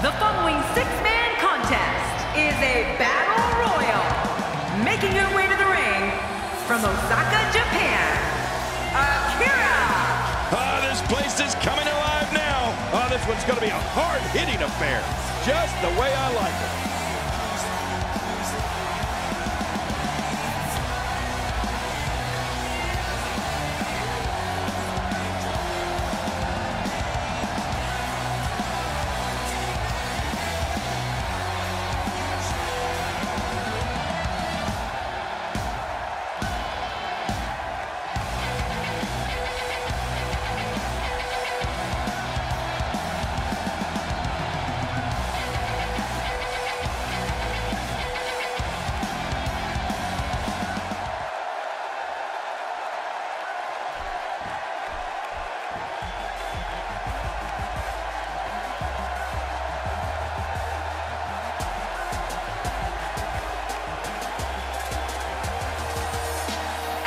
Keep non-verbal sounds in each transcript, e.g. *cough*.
The following six-man contest is a battle royal. Making her way to the ring from Osaka, Japan, Akira. Ah, this place is coming alive now. Ah, this one's going to be a hard-hitting affair. Just the way I like it.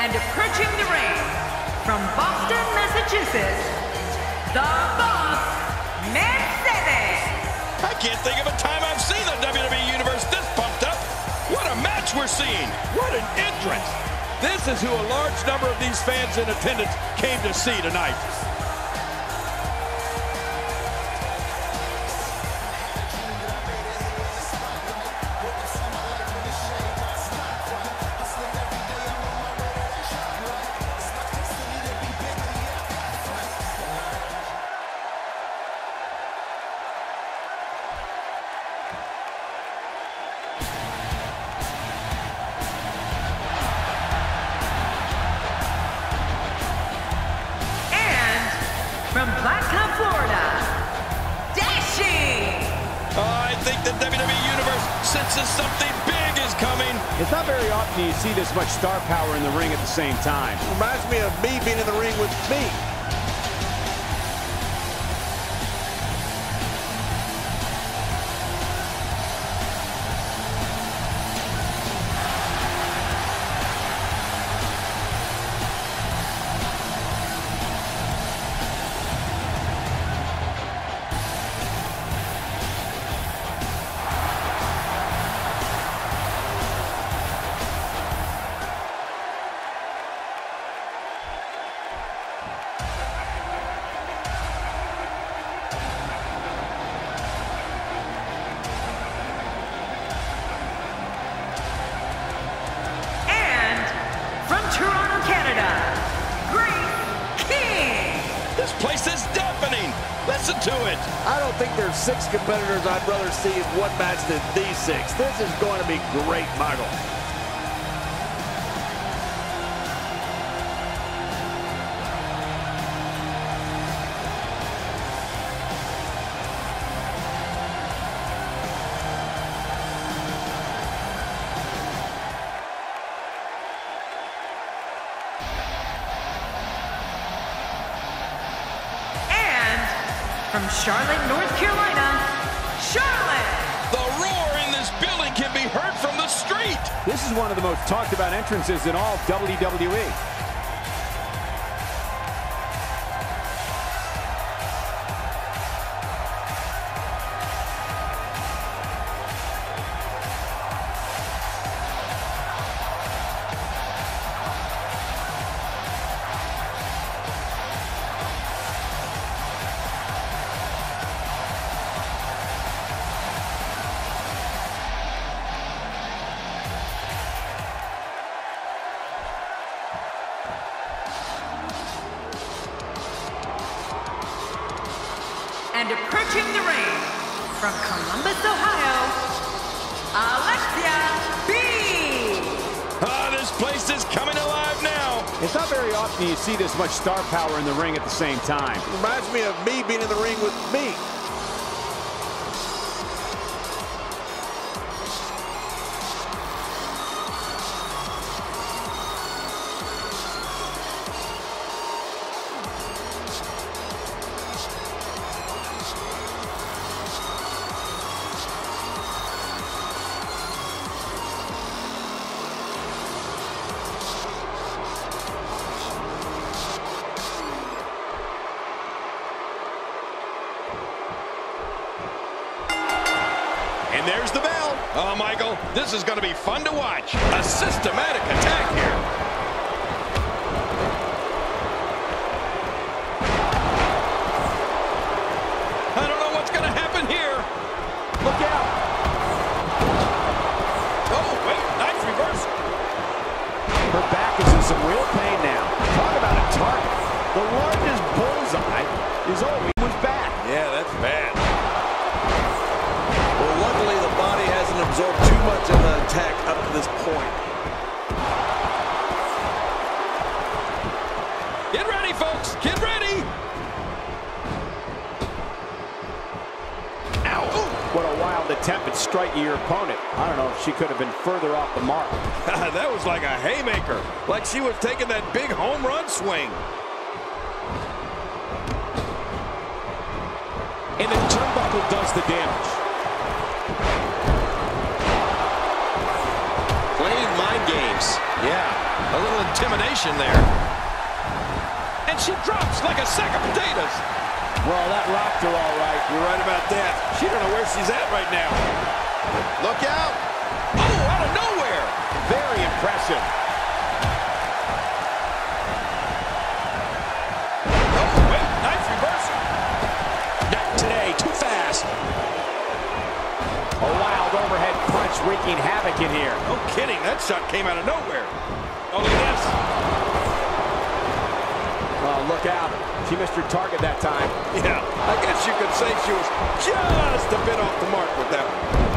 And approaching the ring from Boston, Massachusetts, the Boss. I can't think of a time I've seen the WWE Universe this pumped up. What a match we're seeing. What an entrance. This is who a large number of these fans in attendance came to see tonight. It's not very often you see this much star power in the ring at the same time. Reminds me of me being in the ring with me. Competitors I'd rather see in one match than these six. This is going to be great, Michael. And from Charlotte, North Carolina, Charlotte. The roar in this building can be heard from the street. This is one of the most talked about entrances in all WWE. This place is coming alive now. It's not very often you see this much star power in the ring at the same time. Reminds me of me being in the ring with me. Your opponent. I don't know if she could have been further off the mark. *laughs* that was like a haymaker. Like she was taking that big home run swing. And the turnbuckle does the damage. Playing mind games. Yeah, a little intimidation there. And she drops like a sack of potatoes. Well, that rocked her all right. You're right about that. She don't know where she's at right now. Look out. Oh, out of nowhere. Very impressive. Oh, nice reversal. Not today, too fast. A wild overhead punch wreaking havoc in here. No kidding, that shot came out of nowhere. Oh, look at this. Oh, look out. She missed her target that time. Yeah, I guess you could say she was just a bit off the mark with that one.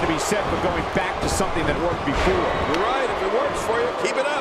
To be said for going back to something that worked before. You're right. If it works for you, keep it up.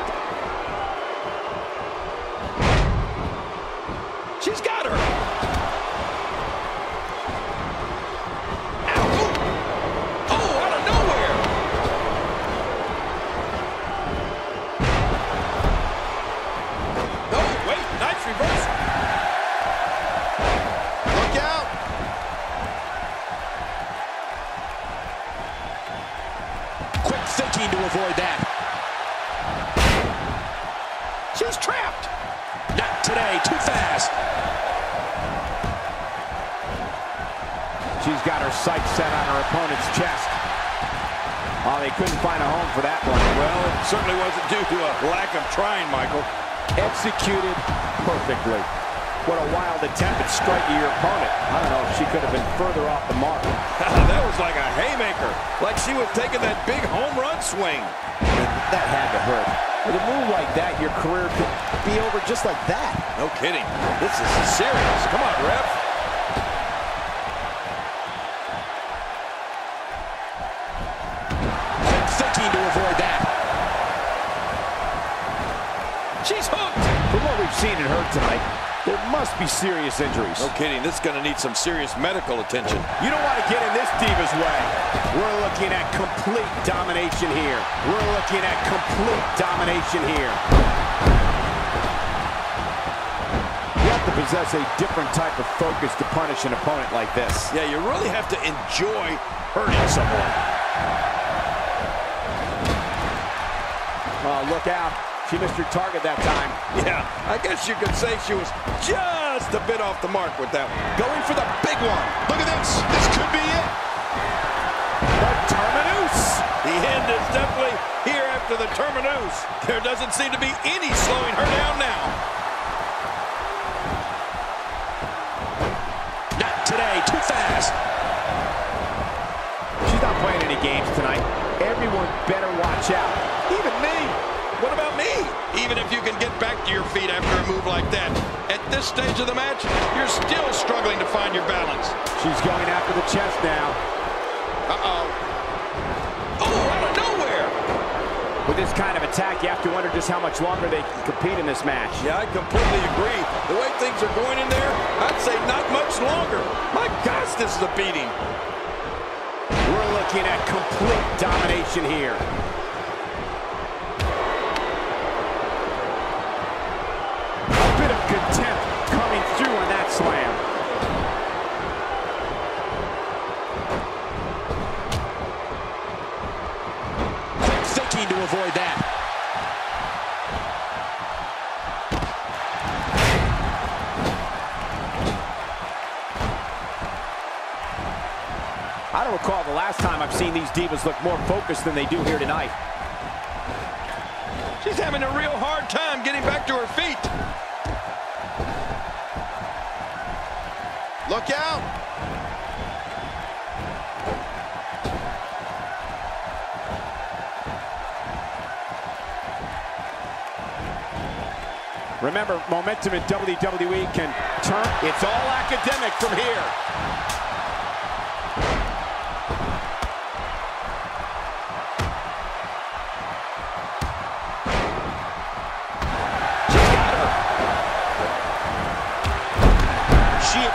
Certainly wasn't due to a lack of trying, Michael. Executed perfectly. What a wild attempt at striking your opponent. I don't know if she could have been further off the mark. *laughs* that was like a haymaker. Like she was taking that big home run swing. That had to hurt. With a move like that, your career could be over just like that. No kidding. This is serious. Come on, ref. She's hooked. From what we've seen and heard tonight, there must be serious injuries. No kidding. This is going to need some serious medical attention. You don't want to get in this diva's way. We're looking at complete domination here. We're looking at complete domination here. You have to possess a different type of focus to punish an opponent like this. Yeah, you really have to enjoy hurting someone. Oh, look out. She missed her target that time. Yeah, I guess you could say she was just a bit off the mark with that one. Going for the big one. Look at this. This could be it. The terminus. The end is definitely here after the terminus. There doesn't seem to be any slowing her down now. Not today. Too fast. She's not playing any games tonight. Everyone better watch out. Even me. What about me? Even if you can get back to your feet after a move like that, at this stage of the match, you're still struggling to find your balance. She's going after the chest now. Uh-oh. Oh, out of nowhere. With this kind of attack, you have to wonder just how much longer they can compete in this match. Yeah, I completely agree. The way things are going in there, I'd say not much longer. My gosh, this is a beating. We're looking at complete domination here. A bit of contempt coming through on that slam. Quick thinking to avoid that. I don't recall the last time I've seen these divas look more focused than they do here tonight. She's having a real hard time getting back to her feet. Look out. Remember, momentum in WWE can turn. It's all academic from here.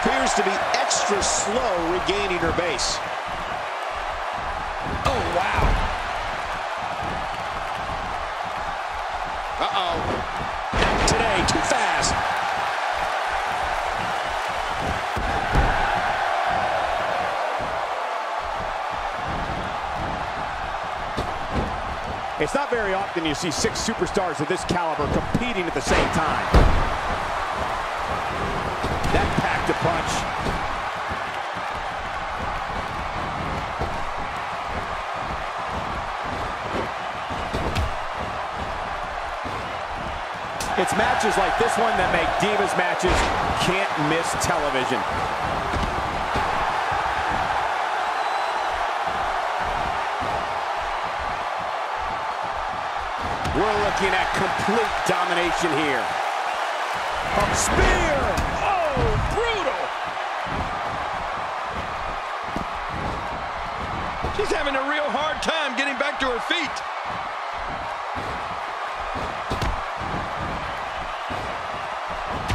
Appears to be extra slow regaining her base. Oh, wow. Uh-oh. Not today, too fast. It's not very often you see six superstars of this caliber competing at the same time. A punch. It's matches like this one that make Divas matches can't miss television. We're looking at complete domination here. A spear! Oh, brutal. She's having a real hard time getting back to her feet.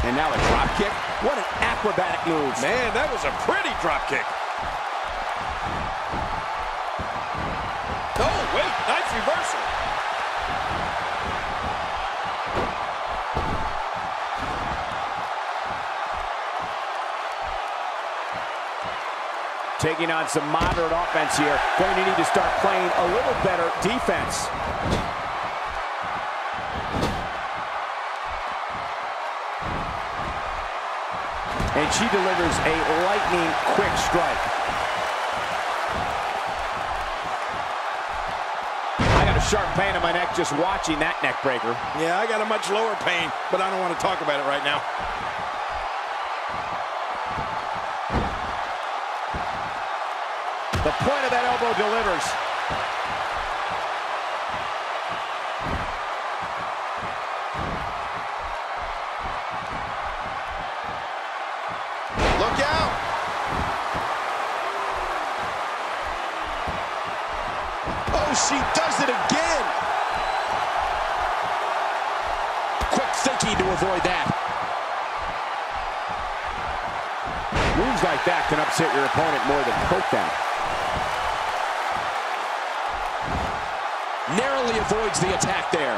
And now a drop kick. What an acrobatic move. Man, that was a pretty drop kick. Taking on some moderate offense here. Going to need to start playing a little better defense. And she delivers a lightning quick strike. I got a sharp pain in my neck just watching that neck breaker. Yeah, I got a much lower pain, but I don't want to talk about it right now. The point of that elbow delivers. Look out! Oh, she does it again. Quick thinking to avoid that. Moves like that can upset your opponent more than poke them. Narrowly avoids the attack there.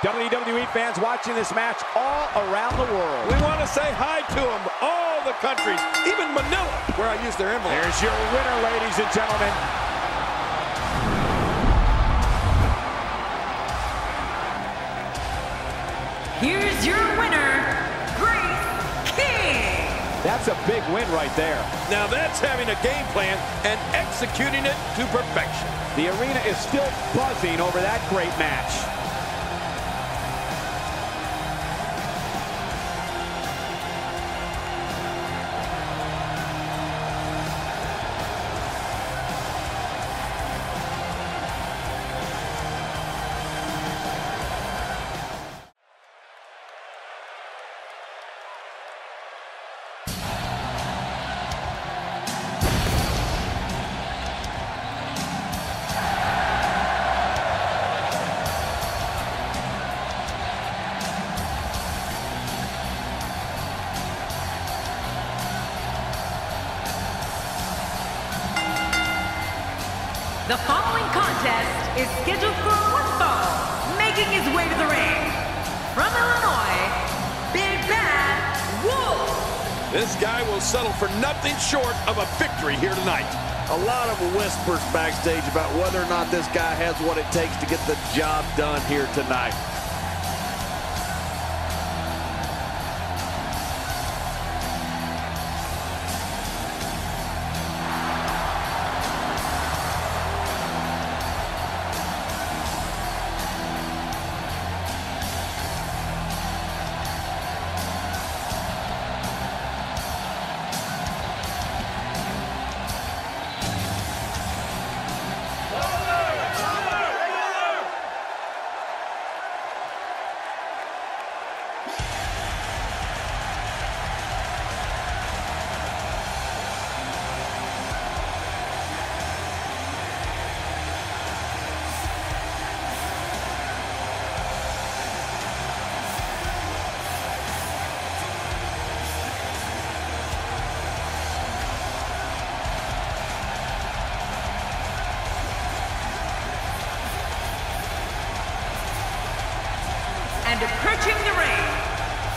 WWE fans watching this match all around the world. We want to say hi to them, all the countries, even Manila, where I use their envelope. There's your winner, ladies and gentlemen. Here's your winner, That's a big win right there. Now that's having a game plan and executing it to perfection. The arena is still buzzing over that great match. Is scheduled for one fall, making his way to the ring. From Illinois, Big Bad Wolf. This guy will settle for nothing short of a victory here tonight. A lot of whispers backstage about whether or not this guy has what it takes to get the job done here tonight.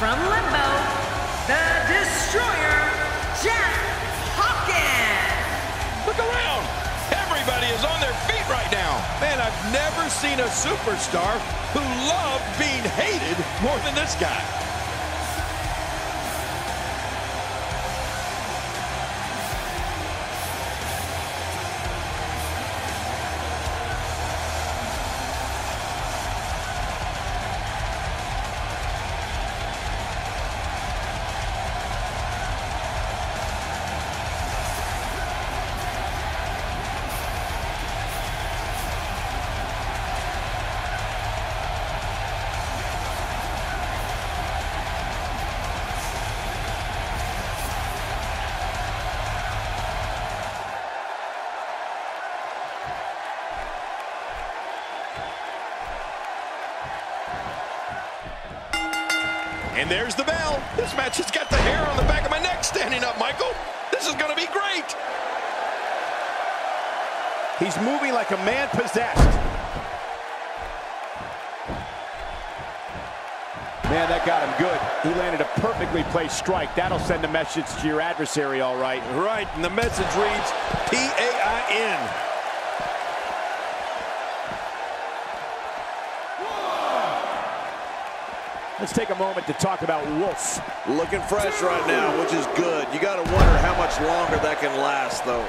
From Limbo, the Destroyer, Jeff Hawkins. Look around. Everybody is on their feet right now. Man, I've never seen a superstar who loved being hated more than this guy. And there's the bell. This match has got the hair on the back of my neck standing up, Michael. This is going to be great. He's moving like a man possessed. Man, that got him good. He landed a perfectly placed strike. That'll send a message to your adversary, all right. Right, and the message reads P-A-I-N. Let's take a moment to talk about Wolf. Looking fresh right now, which is good. You got to wonder how much longer that can last, though.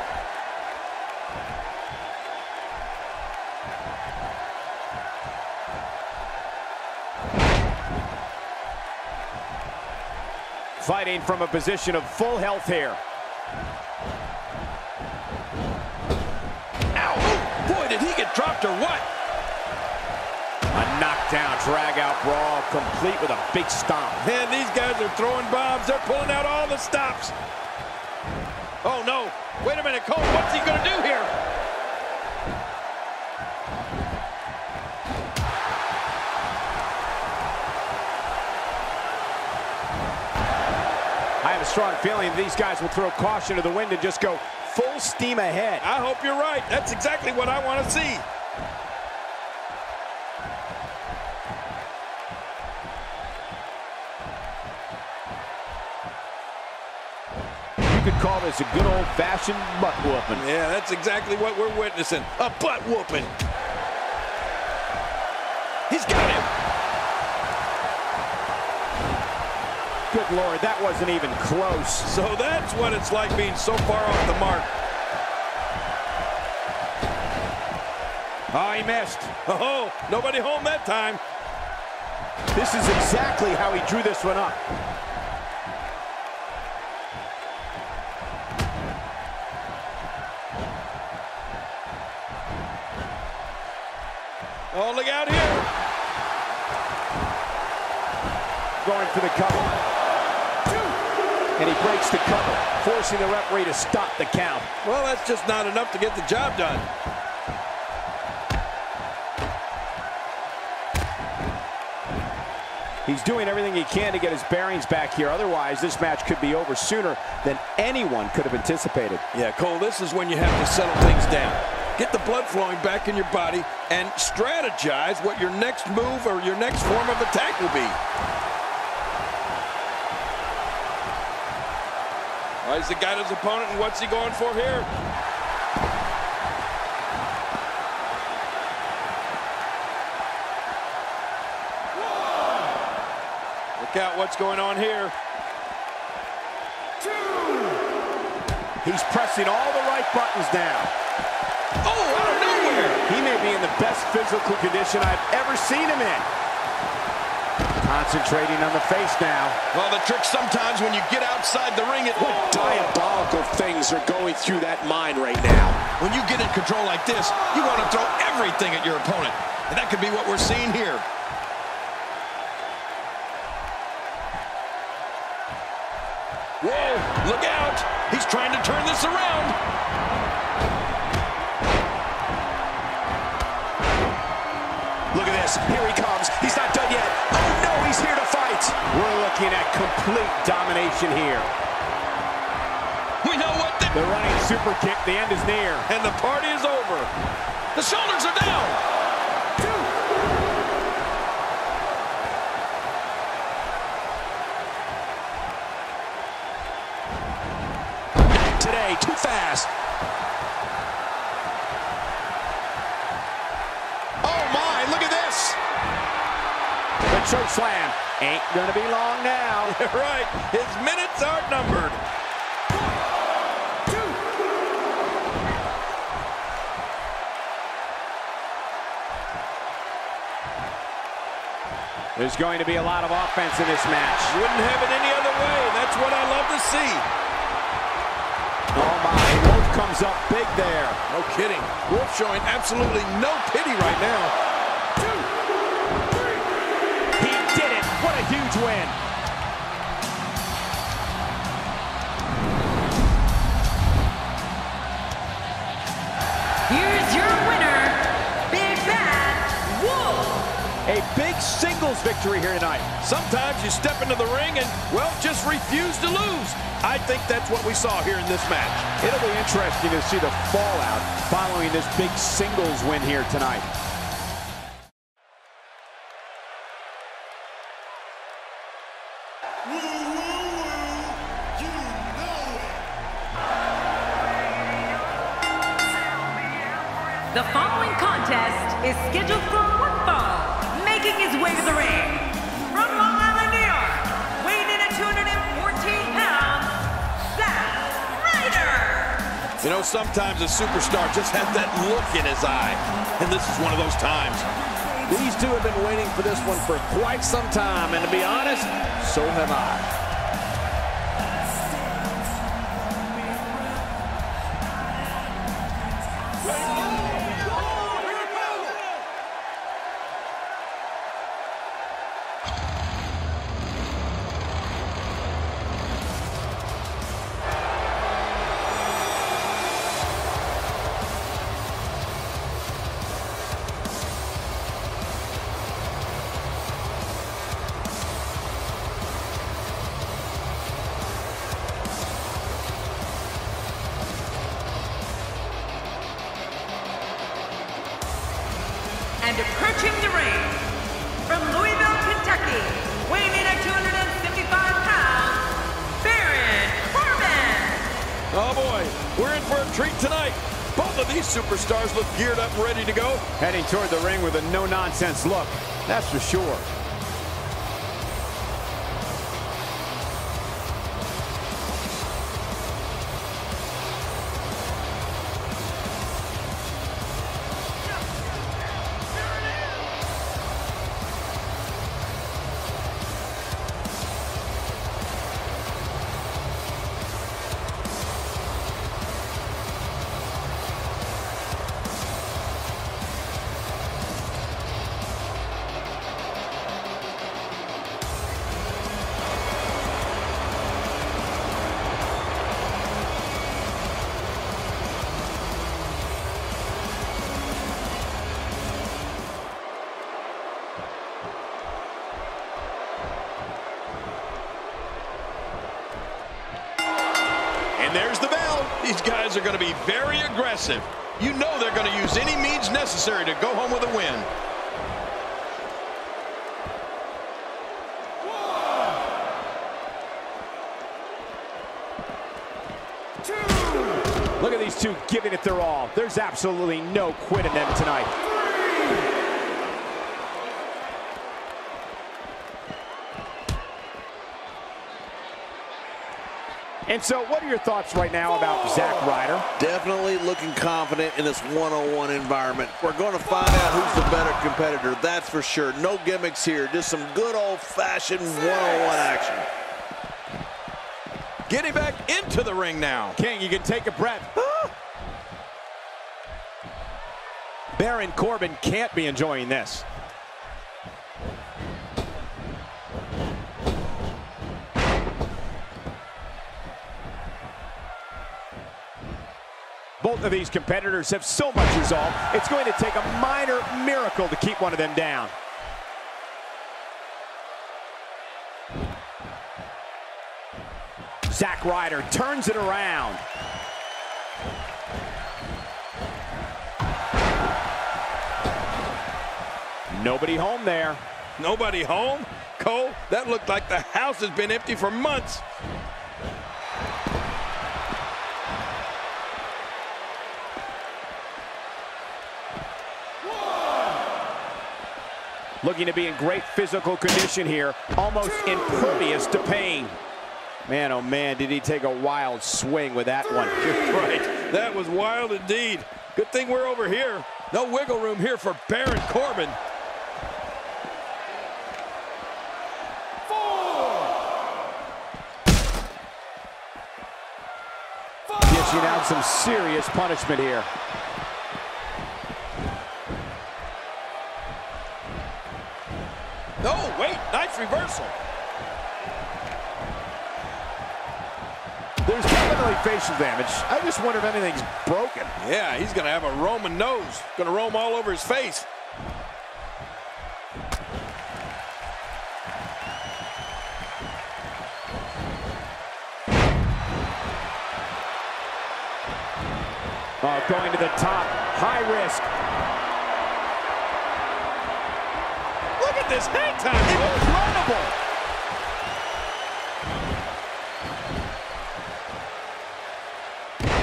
Fighting from a position of full health here. Ow. Oh, boy, did he get dropped or what? A knockdown, drag-out brawl, complete with a big stomp. Man, these guys are throwing bombs. They're pulling out all the stops. Oh, no. Wait a minute, Cole. What's he going to do here? I have a strong feeling these guys will throw caution to the wind and just go full steam ahead. I hope you're right. That's exactly what I want to see. Could call this a good old-fashioned butt whooping. Yeah, that's exactly what we're witnessing. A butt whooping. He's got him. Good Lord, that wasn't even close. So that's what it's like being so far off the mark. Oh, he missed. Oh, nobody home that time. This is exactly how he drew this one up. Going for the cover. And he breaks the cover, forcing the referee to stop the count. Well, that's just not enough to get the job done. He's doing everything he can to get his bearings back here. Otherwise, this match could be over sooner than anyone could have anticipated. Yeah, Cole, this is when you have to settle things down. get the blood flowing back in your body, and strategize what your next move or your next form of attack will be. He's the guy his opponent, and what's he going for here? Look out what's going on here. He's pressing all the right buttons now. Oh, out of nowhere! He may be in the best physical condition I've ever seen him in. Concentrating on the face now. Well, the trick sometimes when you get outside the ring, it... What diabolical things are going through that mind right now? When you get in control like this, you want to throw everything at your opponent. And that could be what we're seeing here. Whoa, look out. He's trying to turn this around. Look at this. Here he comes. Looking at complete domination here. We know what the... The running super kick, the end is near. And the party is over. The shoulders are down. Today, too fast. Oh, my, look at this. The choke slam ain't gonna be long now. *laughs* right. His minutes are numbered. There's going to be a lot of offense in this match. Wouldn't have it any other way. That's what I love to see. Oh my, Wolf comes up big there. No kidding. Wolf showing absolutely no pity right now. What win. Here's your winner, Big Bad Wolf. A big singles victory here tonight. Sometimes you step into the ring and, well, just refuse to lose. I think that's what we saw here in this match. It'll be interesting to see the fallout following this big singles win here tonight. You know, sometimes a superstar just has that look in his eye. And this is one of those times. These two have been waiting for this one for quite some time, and to be honest, so have I. toward the ring with a no-nonsense look, that's for sure. Are going to be very aggressive. You know they're going to use any means necessary to go home with a win. Look at these two giving it their all. There's absolutely no quit in them tonight. And so, what are your thoughts right now about Zack Ryder? Definitely looking confident in this one-on-one environment. We're going to find out who's the better competitor, that's for sure. No gimmicks here, just some good old-fashioned one-on-one action. Getting back into the ring now. King, you can take a breath. *gasps* Baron Corbin can't be enjoying this. Both of these competitors have so much resolve, it's going to take a minor miracle to keep one of them down. Zack Ryder turns it around. Nobody home there. Nobody home? Cole, that looked like the house has been empty for months. Looking to be in great physical condition here, almost impervious to pain. Man, oh man, did he take a wild swing with that one. You're *laughs* right. That was wild indeed. Good thing we're over here. No wiggle room here for Baron Corbin. Dishing out some serious punishment here. Reversal. There's definitely facial damage. I just wonder if anything's broken. Yeah, he's going to have a Roman nose. Going to roam all over his face. Oh, going to the top, high risk. Look at this hang time. Incredible!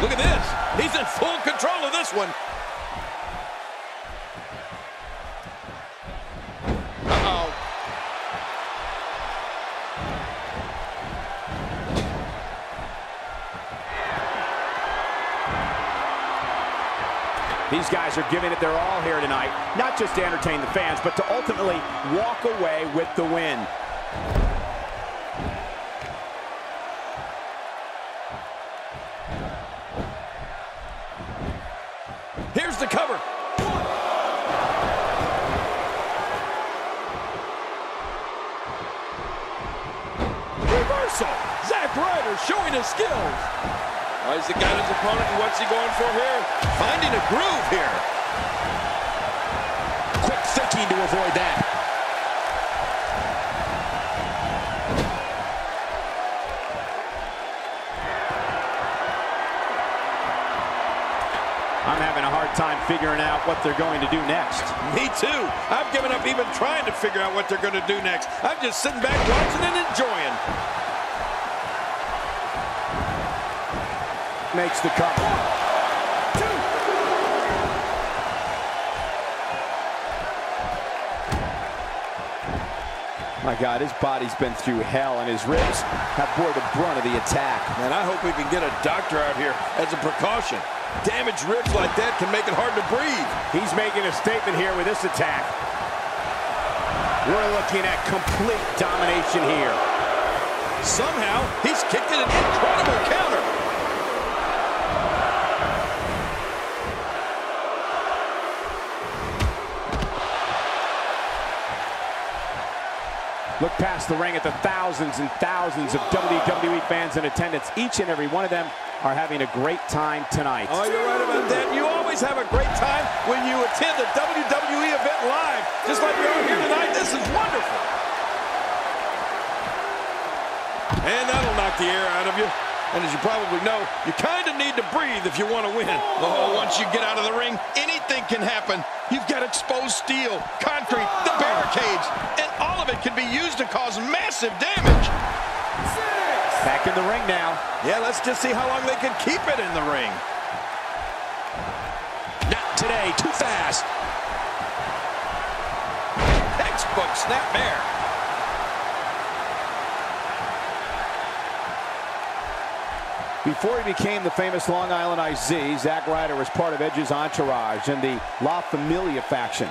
Look at this. He's in full control of this one. These guys are giving it their all here tonight, not just to entertain the fans, but to ultimately walk away with the win. Figuring out what they're going to do next. Me too. I've given up even trying to figure out what they're going to do next. I'm just sitting back watching and enjoying. Makes the cover. My God, his body's been through hell, and his ribs have bore the brunt of the attack. And I hope we can get a doctor out here as a precaution. Damaged ribs like that can make it hard to breathe. He's making a statement here with this attack. We're looking at complete domination here. Somehow, he's kicked in an incredible counter. Look past the ring at the thousands and thousands of WWE fans in attendance. Each and every one of them are having a great time tonight. Oh, you're right about that. You always have a great time when you attend a WWE event live, just like we are here tonight. This is wonderful. And that'll knock the air out of you. And as you probably know, you kind of need to breathe if you want to win. Oh, once you get out of the ring, anything can happen. You've got exposed steel, concrete, the barricades, and all of it can be used to cause massive damage. Back in the ring now. Yeah, let's just see how long they can keep it in the ring. Not today, too fast. Textbook snapmare. Before he became the famous Long Island Iced-Z, Zack Ryder was part of Edge's entourage and the La Familia faction.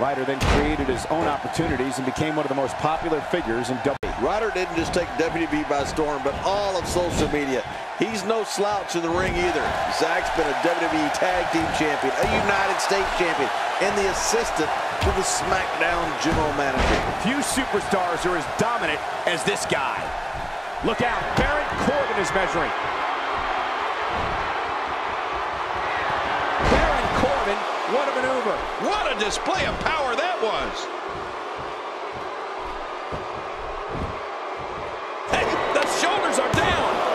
Ryder then created his own opportunities and became one of the most popular figures in WWE. Ryder didn't just take WWE by storm, but all of social media. He's no slouch in the ring either. Zack's been a WWE Tag Team Champion, a United States Champion, and the assistant to the SmackDown General Manager. Few superstars are as dominant as this guy. Look out, Baron Corbin is measuring. Baron Corbin, what a maneuver. What a display of power that was. Hey, the shoulders are down.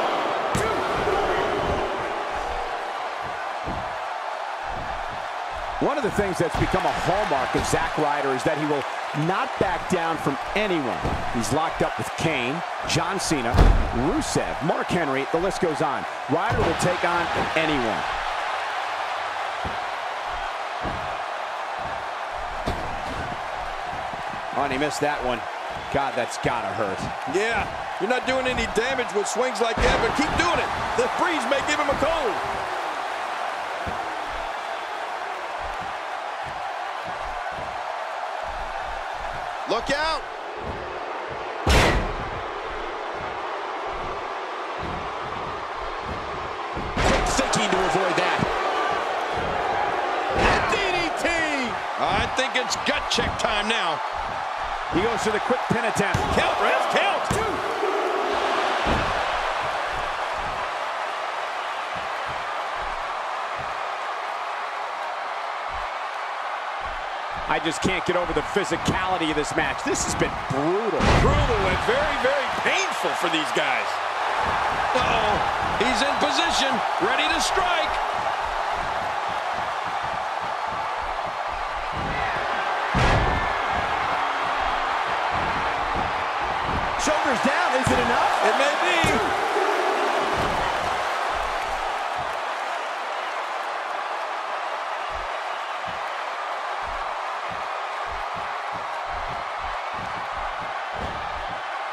One of the things that's become a hallmark of Zack Ryder is that he will not back down from anyone. He's locked up with Kane, John Cena, Rusev, Mark Henry, the list goes on. Ryder will take on anyone. Oh, and he missed that one. God, that's gotta hurt. Yeah, you're not doing any damage with swings like that, but keep doing it. The breeze may give him a cold. Look out. Thinking to avoid that. DDT. I think it's gut check time now. He goes for the quick pin attempt. Count, Ref, count. I just can't get over the physicality of this match. This has been brutal. Brutal and very, very painful for these guys. Uh-oh. He's in position, ready to strike. It may be.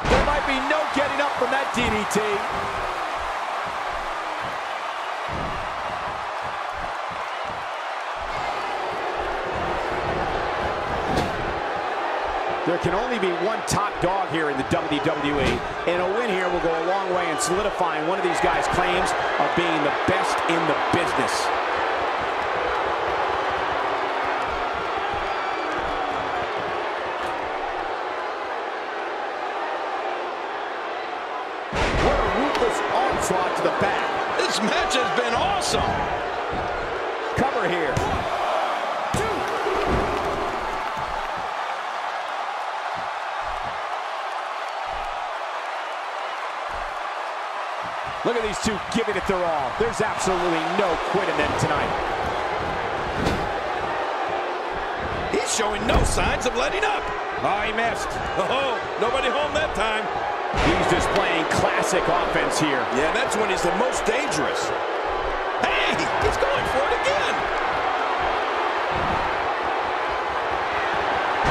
There might be no getting up from that DDT. WWE, and a win here will go a long way in solidifying one of these guys' claims of being the best in the business. There's absolutely no quitting them tonight. He's showing no signs of letting up. Oh, he missed. Oh, nobody home that time. He's displaying classic offense here. Yeah, that's when he's the most dangerous. Hey, he's going for it again.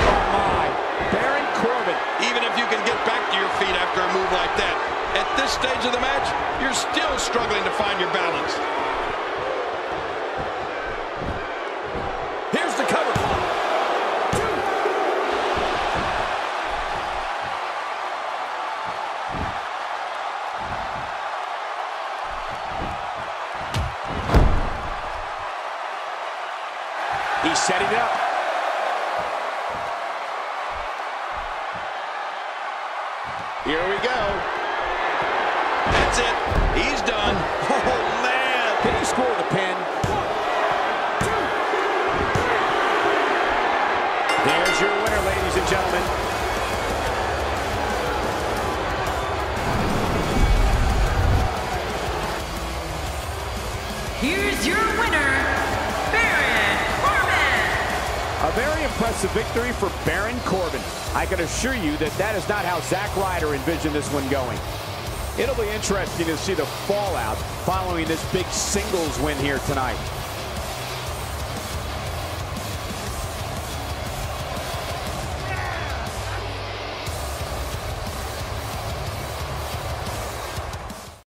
Oh, my. Baron Corbin. Even if you can get back to your feet after a move like that, at this stage of the match, you're still struggling to find your balance. Assure you that that is not how Zack Ryder envisioned this one going. It'll be interesting to see the fallout following this big singles win here tonight.